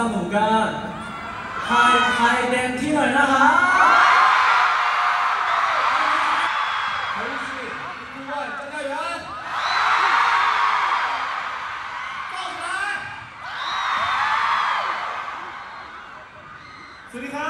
ฟังของการไฮไฮเต็มที่หน่อยนะคะสวัสดีครับ